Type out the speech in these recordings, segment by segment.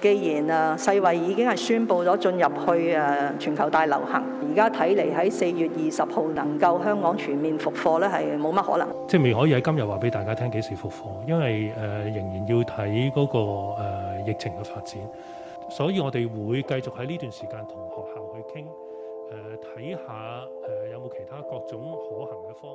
既然啊世衛已經係宣布咗進入去誒全球大流行，而家睇嚟喺四月二十號能夠香港全面復課咧，係冇乜可能。即係未可以喺今日話俾大家聽幾時復課，因為誒、仍然要睇嗰、個、呃、疫情嘅發展，所以我哋會繼續喺呢段時間同學校去傾，誒睇下誒有冇其他各種可行嘅方案。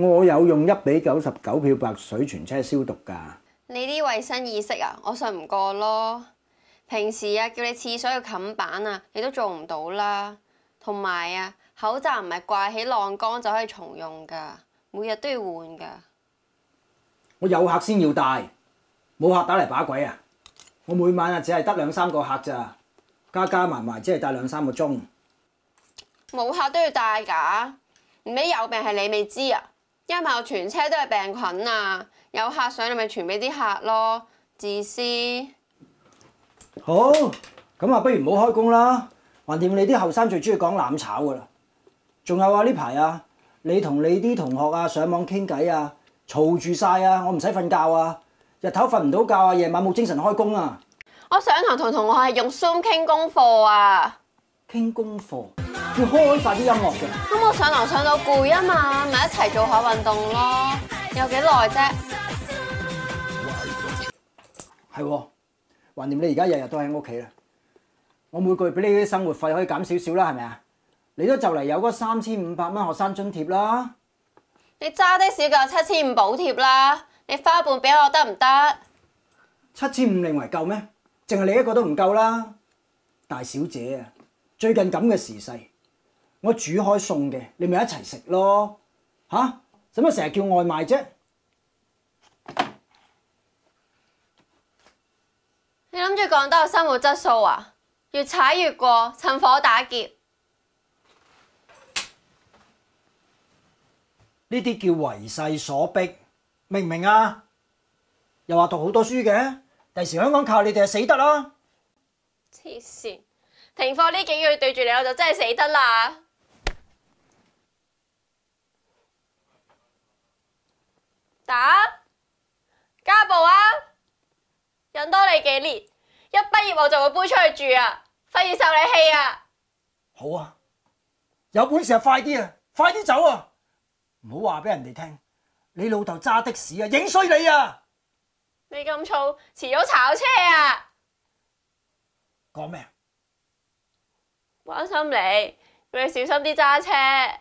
我有用一比九十九漂白水全車消毒㗎。你啲衞生意識啊，我信唔過咯。平時啊，叫你廁所要冚板啊，你都做唔到啦。同埋啊，口罩唔係掛起晾乾就可以重用㗎，每日都要換㗎。我有客先要戴，冇客打嚟把鬼啊！我每晚啊只係得兩三個客咋，加加埋埋只係戴兩三個鐘。冇客都要戴㗎，唔俾有病係你未知啊！因為我全車都係病菌啊，有客上你咪傳俾啲客咯，自私。好，咁啊，不如唔好開工啦。橫掂你啲後生最中意講攬炒噶啦。仲有啊，呢排啊，你同你啲同學啊上網傾偈啊，嘈住晒啊，我唔使瞓覺啊，日頭瞓唔到覺啊，夜晚冇精神開工啊。我上堂同同學係用 Zoom 傾功課啊，傾功課要開晒啲音樂嘅。咁我上堂上到攰啊嘛，咪一齊做下運動咯。有幾耐啫？係喎，橫掂你而家日日都喺屋企啦，我每個月俾你啲生活費可以減少少啦，係咪啊？你都就嚟有嗰三千五百蚊學生津貼啦，你揸的士夠七千五補貼啦，你花一半俾我得唔得？七千五認為夠咩？淨係你一個都唔夠啦，大小姐啊！最近咁嘅時勢，我煮開餸嘅，你咪一齊食咯，吓？使乜成日叫外賣啫？你諗住降低我生活質素啊？越踩越過，趁火打劫。呢啲叫為勢所逼，明唔明啊？又話讀好多書嘅，第時香港靠你哋就死得啦！黐線！停課呢幾個月對住你，我就真係死得啦！打家暴啊！忍多你幾年，一畢業我就會搬出去住啊！費事受你氣啊！好啊，有本事就快啲啊，快啲走啊！唔好話俾人哋聽，你老豆揸的士啊，影衰你啊！你咁燥，遲早炒車啊！講咩啊？關心你，叫你小心啲揸車。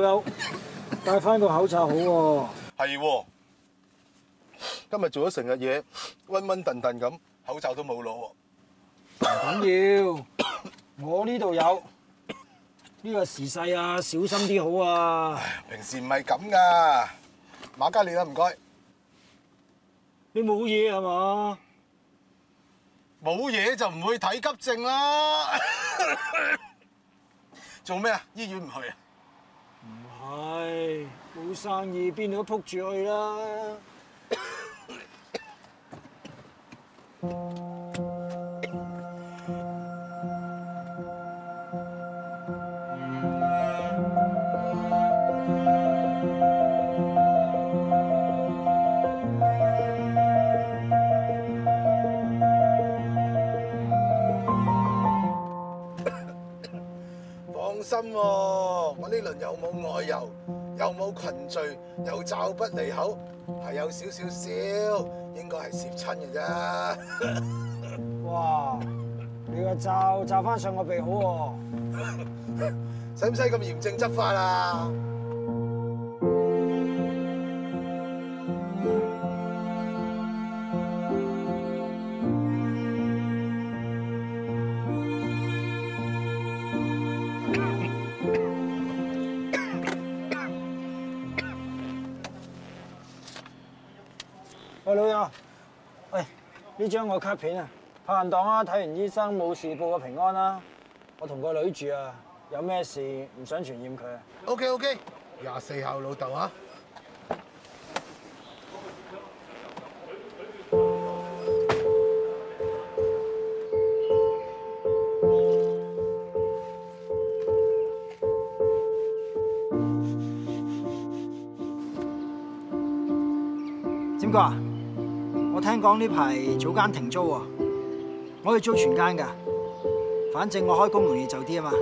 老友，戴翻個口罩好喎、係喎，今日做咗成日嘢，瘟瘟燉燉咁，口罩都冇攞喎。緊要，我呢度有。呢個時勢啊，小心啲好啊！平時唔係咁噶，馬嘉烈啊，唔該。你冇嘢係嘛？冇嘢就唔會睇急症啦。做咩啊？醫院唔去啊？唉，冇生意，邊度都撲住去啦。心喎，我呢輪又冇外遊，又冇群聚，又罩不離口，係有少少少，應該係攝親嘅啫。哇！你個罩罩翻上個鼻好喎。使唔使咁嚴正執法啊？喂，老友，喂，呢张我卡片啊，拍人檔啊，睇完医生冇事报个平安啦。我同个女住啊，有咩事唔想传染佢啊。OK OK，廿四孝老豆啊！香港呢排早间停租喎，我可以租全间噶，反正我开工容易就啲啊嘛。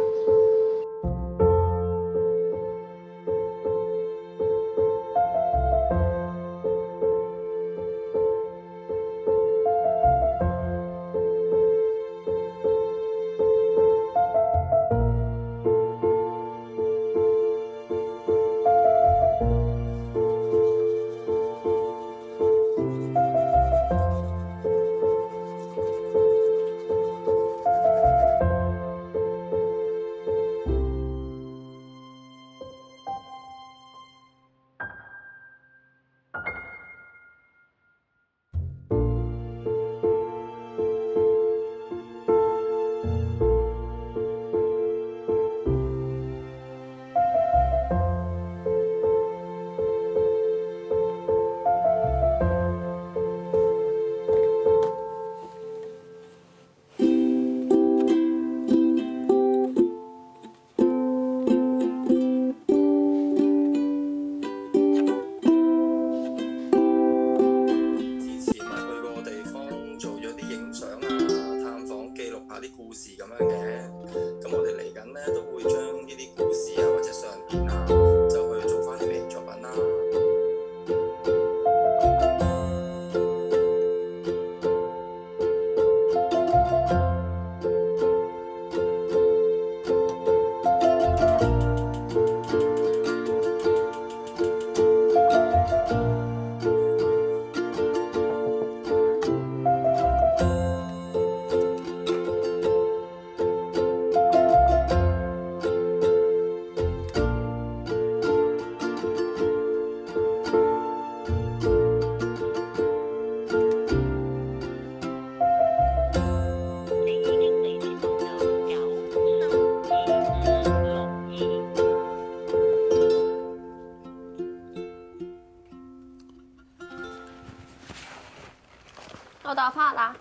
老豆翻啦，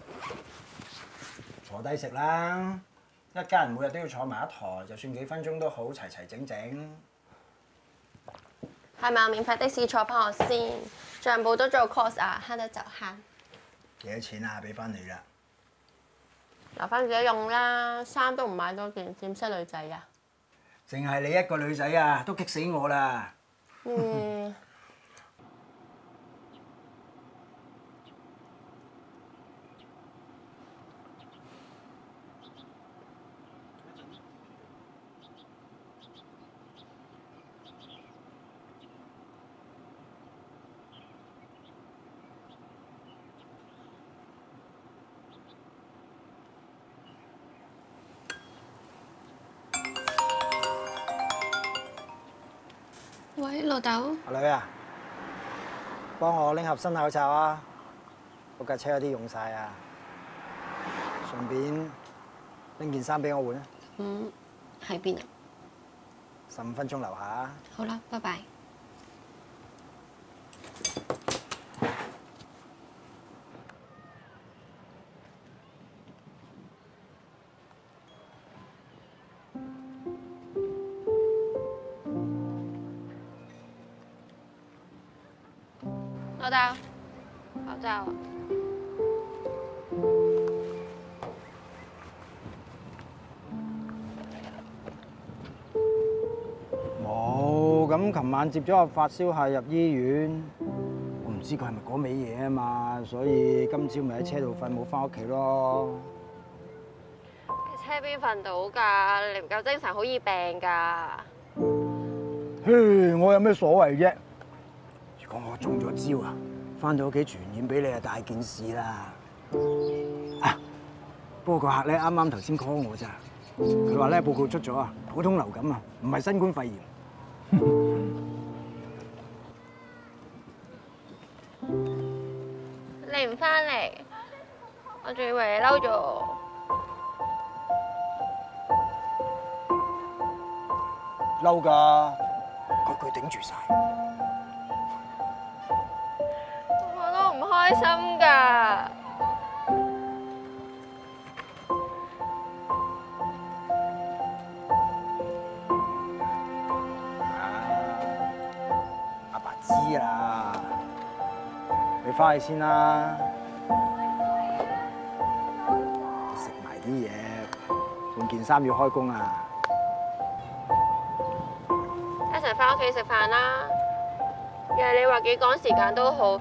坐低食啦，一家人每日都要坐埋一台，就算幾分鐘都好，齊齊整整。係咪有免費的士坐翻我先？帳簿都做 course 啊，慳得就慳，幾多錢啊？俾翻你啦。留翻自己用啦。衫都唔買多件，點識女仔啊？淨係你一個女仔啊，都激死我啦！嗯，喂，老豆，阿女啊，幫我拎盒新口罩啊！我架車有啲用晒啊，順便拎件衫俾我換啊！嗯，喺邊啊？十五分鐘樓下啊！好啦，拜拜。老豆，口罩啊！冇，咁琴晚接咗個發燒客入醫院，我唔知佢係咪嗰味嘢啊嘛，所以今朝咪喺車度瞓，冇翻屋企咯。車邊瞓到㗎，你唔夠精神好易病㗎。嘿，我有咩所謂啫？我中咗招啊，翻到屋企傳染俾你啊，大件事啦！啊，不過個客咧啱啱頭先 call 我咋，佢話咧報告出咗啊，普通流感啊，唔係新冠肺炎。你唔翻嚟，我仲以為你嬲咗我。嬲㗎，佢佢頂住晒。開心㗎。阿爸知啦，你翻去先啦，食埋啲嘢，換件衫要開工啊！一齊翻屋企食飯啦。若係你話幾趕時間都好，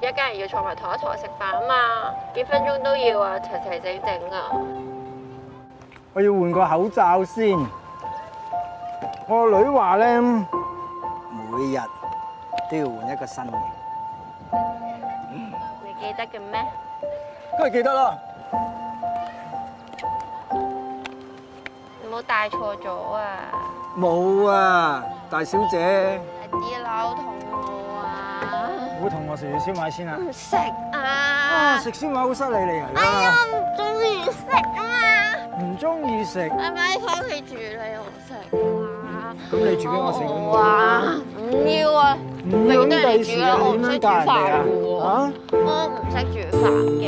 一家人要坐埋同一台食飯啊嘛，幾分鐘都要啊，齊齊整整啊。我要換個口罩先。我個女話咧，每日都要換一個新嘅。你記得嘅咩？梗係記得啦。你冇帶錯咗啊！冇啊，大小姐！食燒賣先啊！唔食啊，啊！食燒賣好失禮你啊！哎呀，唔中意食啊嘛！唔中意食，係咪翻屋企住你又唔食啊！咁你煮俾我食好啊！唔要啊！唔要咁第時我唔識煮？飯嘅？我唔識煮飯嘅。